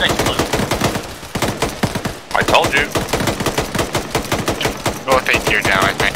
next clue. I told you. North 8 tier down, I think.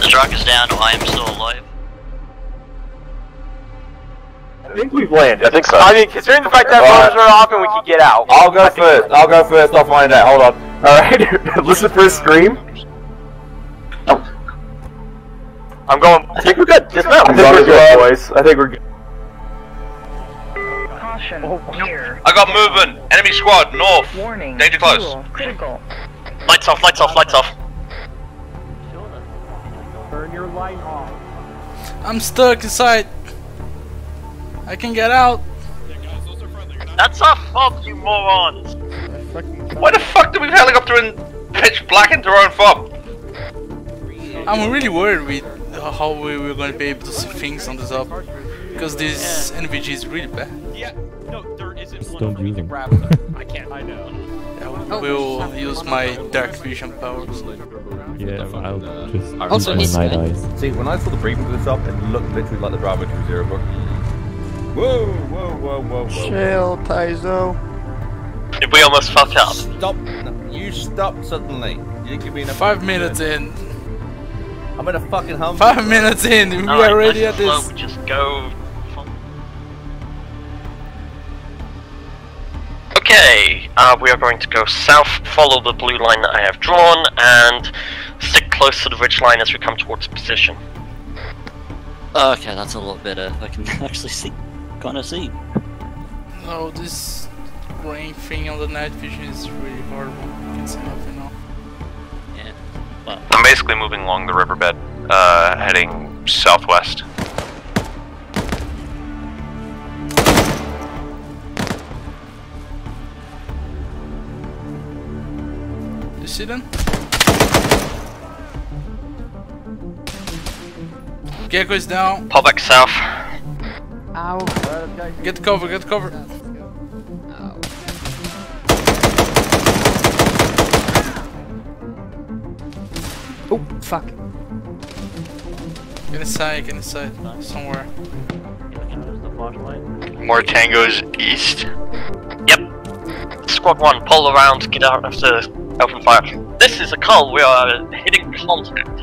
The truck is down, I am still alive. I think we've landed. I think so. I mean, considering the fact that Alright. motors are off and we can get out. I'll go first. I'll go first. I'll find out. Hold on. Alright, listen for a scream. I'm going. I think we're good. Dismount. I I think think we're we're good, good. boys. I think we're good. Caution. Oh, Here. I got movement. Enemy squad, north. Warning. Danger close. Fuel critical. Lights off, lights off, lights off. Turn your light off. I'm stuck inside. I can get out. That's our fob, you morons! Why the fuck did we helicopter in pitch black into our own fob? I'm really worried with how we were going to be able to see things on this up. Because this NVG is really bad. Yeah, no, there isn't one don't for use to them. grab. I can't. I know. I will use my dark vision powers. Yeah, I'll just Also, use he's my night good. eyes. See, when I saw the briefing for this up, it looked literally like the drama to zero book. Whoa, whoa, whoa, whoa, whoa. Chill, Taizo. Did we almost fuck up? Stop. No, you stopped suddenly. You didn't give me enough. Five minutes in. I'm in a fucking hum. Five minutes in. We Alright, are already at and slow, this. we Just go. Okay, uh, we are going to go south, follow the blue line that I have drawn, and stick close to the ridge line as we come towards the position. Okay, that's a lot better. I can actually see, kind of see. No, this rain thing on the night vision is really horrible. You can see nothing now. Yeah. Well, I'm basically moving along the riverbed, uh, heading southwest. You see them? Gecko is down. Pull back south. Ow. Get cover, get cover. Fuck. Get inside, get inside. Somewhere. More tangos east. Yep. Squad 1, pull around, get out of the open fire. This is a call, we are hitting contact.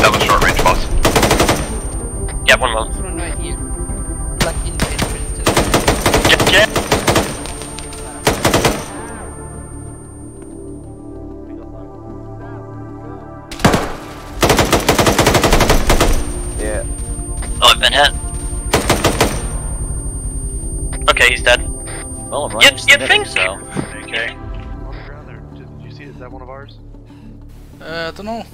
That was short range, boss. Yeah, one more. One right here. Like in I've been hit. Okay, he's dead. Well, I'm Yep, right next to yep, the think- so... Okay. On the ground there. Did, did you see? Is that one of ours? Uh, I don't know.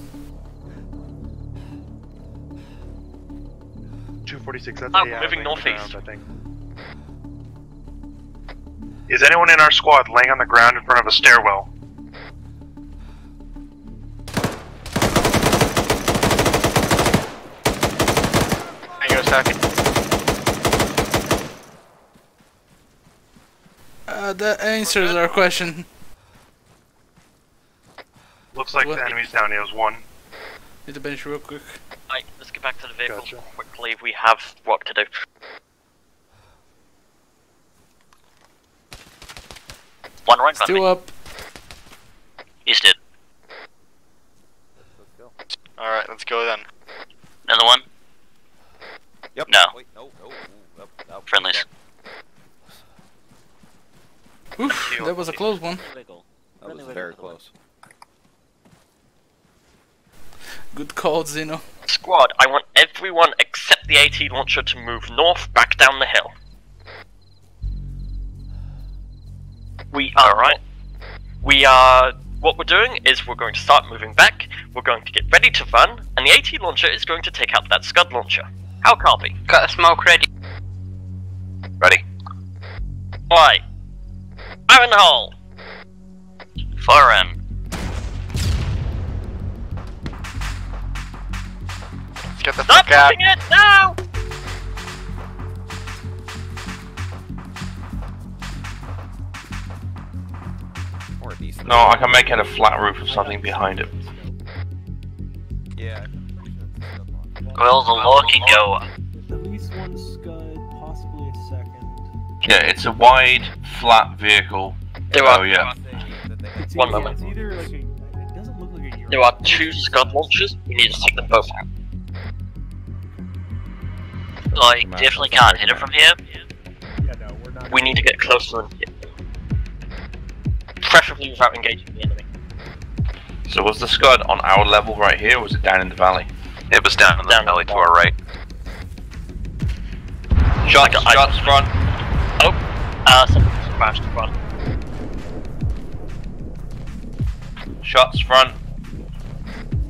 246. That's Oh, yeah, moving laying on the northeast. ground, I think. Is anyone in our squad laying on the ground in front of a stairwell? Uh, that answers our question. Looks like What? the enemy's down here is one. Need to bench real quick. Right, let's get back to the vehicle Gotcha. quickly. We have work to do. One right in front of Still me. up. He's dead. Alright, let's go then. Another one. Yep. No. Wait, no, no, no, no. Friendlies. Oof, that was a close one. That was very close. Good call, Zeno. Squad, I want everyone except the AT launcher to move north back down the hill. We are right. We are. What we're doing is we're going to start moving back. We're going to get ready to run, and the AT launcher is going to take out that Scud launcher. How copy? Got a smoke ready. Ready. Right. Iron hole. Fire. Let's get the Stop fuck out. pushing it now! No, I can make it a flat roof with something behind it. Yeah. Well, the law can go. At least one scud, possibly a second. Yeah, it's a wide, flat vehicle. There Oh are yeah. It's One either, moment. Either like a, it doesn't look like a there are two Scud launchers. We need to take them both out. Like, definitely can't hit it from here. Yeah, no, we're not. We need to get closer and hit. Preferably without engaging the enemy. So was the Scud on our level right here, or was it down in the valley? It was down in the Down valley to our right. Shots, I- shots front. Oh, uh, something's crashed in front. Shots front.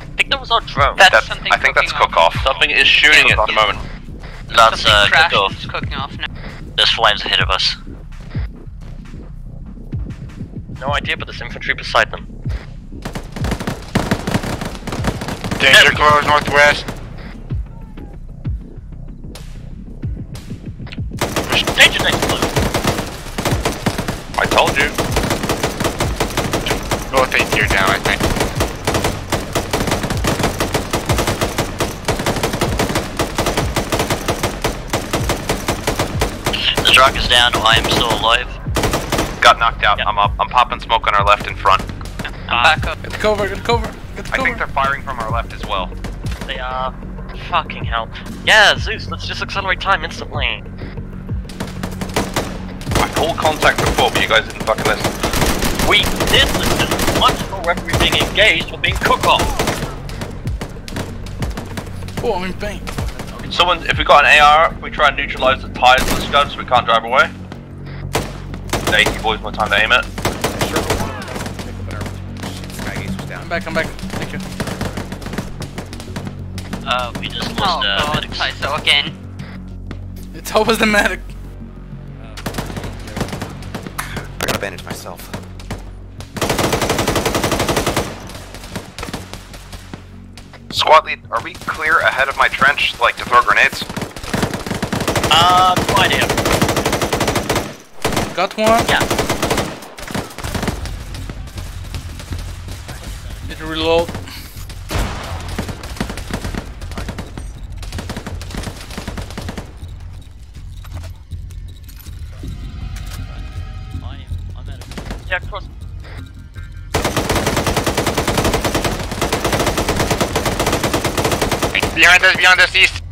I think that was our drone. That's, I think that's cook off. Something is shooting at the moment. That's uh, crashed cook off. it's cooking off now. There's flames ahead of us. No idea, but there's infantry beside them. Danger close northwest. Here now, I think. The truck is down. I am still alive. Got knocked out. I'm up. I'm popping smoke on our left in front. Uh, I'm back up. Get the cover, get the cover, get the I think they're firing from our left as well. They are. Fucking hell. Yeah, Zeus, let's just accelerate time instantly. I called contact before, but you guys didn't fucking listen. We did listen. Much more whether we're being engaged or being cook off. Oh, I'm in pain. Someone, if we got an AR, we try and neutralize the tires of the Scud so we can't drive away. The AT boys more time to aim it. I'm back, I'm back. Thank you. Uh, we just Oh lost uh, god, medics. Tyso again. It's always the medic. I gotta bandage myself. Squad lead, are we clear ahead of my trench, like to throw grenades? Uh, no idea. Got one. Yeah. Need to reload. I'm, I'm at it. Yeah, Behind us, behind us, east.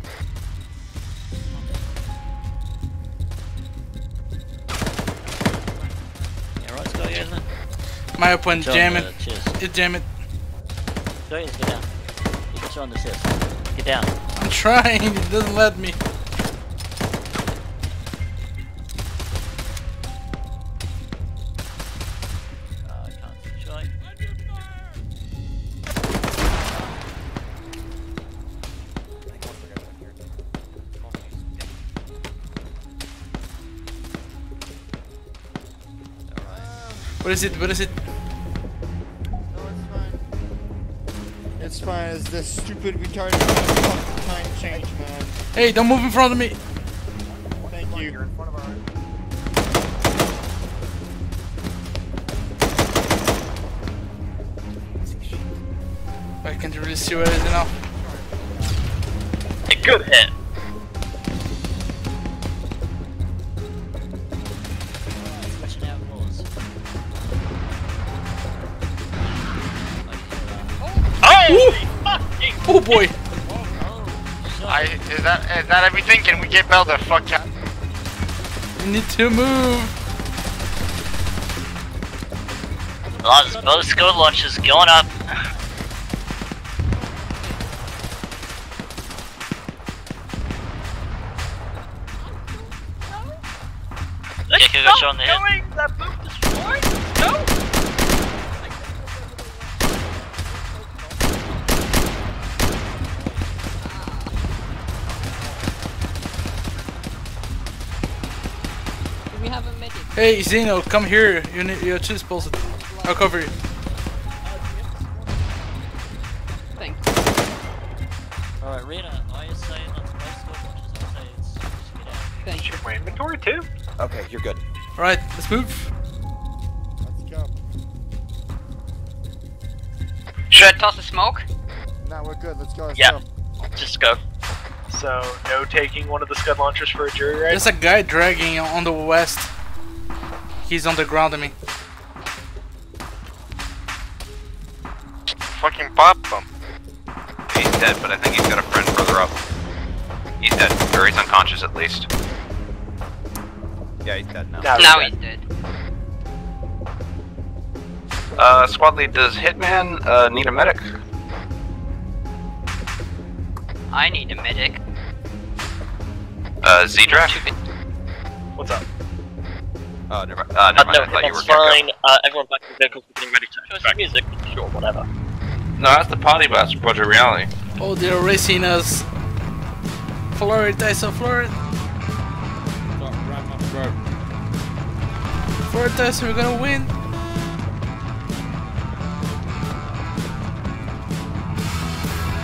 Yeah, right, Scott, yeah, isn't it? My opponent John, jam uh, it. cheers. It jam it. Go, yes, get down. You can show on the assist. Get down. I'm trying, it doesn't let me. What is it? What is it? It's fine. It's fine. It's this stupid retarded fucking time change, man. Hey, don't move in front of me. Thank you. You're in front of our. I can't really see where it is now. A good hit. Boy. I, is that is that everything? Can we get Bell the fuck out? You need to move. Lots both scope launches going up. Let's Yeah, go stop the hit? going! That Hey Zeno, come here. You need your cheese pulse. I'll cover you. Thank Alright, Rena, I say let's both scope launches. I say it's just get out. Thank you. My inventory too? Okay, you're good. Alright, let's move. Let's go. Should I toss the smoke? Nah, we're good. Let's go. Let's Yeah. go. Just go. So, no taking one of the scud launchers for a jury ride? There's a guy dragging on the west. He's on the ground at me. Fucking pop him. He's dead, but I think he's got a friend further up. He's dead, or he's unconscious at least. Yeah, he's dead now. Now he's dead. he's dead. Uh, squad lead, does Hitman uh, need a medic? I need a medic. Uh, Z-Drac? What's up? Oh, never mind. Uh, never Uh, mind, no, I thought you were that's Gecko. fine. Uh, everyone back in vehicles, we're getting ready to extract music. Sure, whatever. No, that's the party bus for Project Reality. Oh, they're racing us. Florid, Tyson, Florid. Stop, ram up. Florid, Tyson, we're gonna win.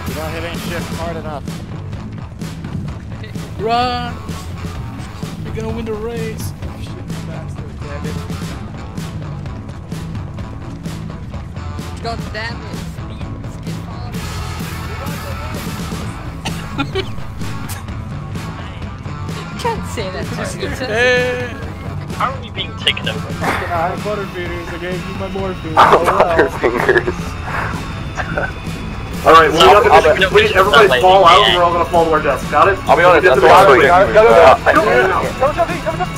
You're not hitting shift hard enough. Run. We're gonna win the race. goddamn it. Can't say that hey. How are we being taken over? I have butterfingers, I gave you my morphine. Oh, butterfingers. Alright, well, we got the complete, everybody fall out, and we're all gonna fall to our deaths. Got it? I'll be honest, that's what I'm doing. Come, come, come, come.